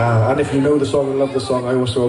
Uh, and if you know the song and love the song, I also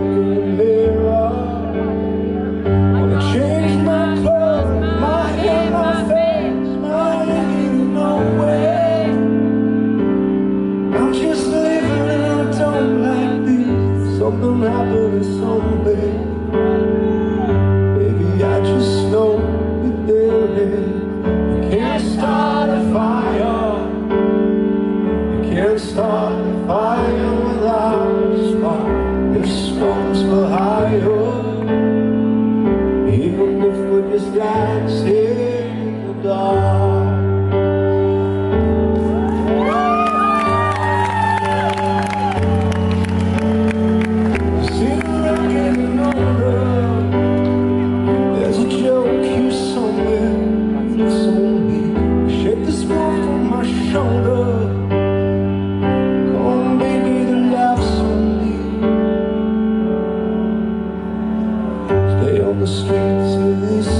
good. the streets. of this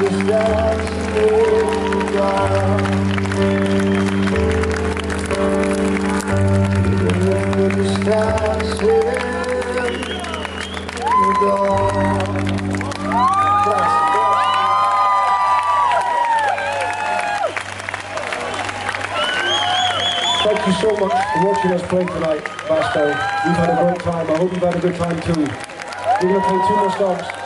Thank you so much for watching us play tonight, Vasto. We've had a great time. I hope you've had a good time too. We're going to play two more songs.